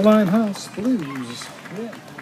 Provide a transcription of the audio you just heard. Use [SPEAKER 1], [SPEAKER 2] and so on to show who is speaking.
[SPEAKER 1] The Limehouse Blues. Yeah.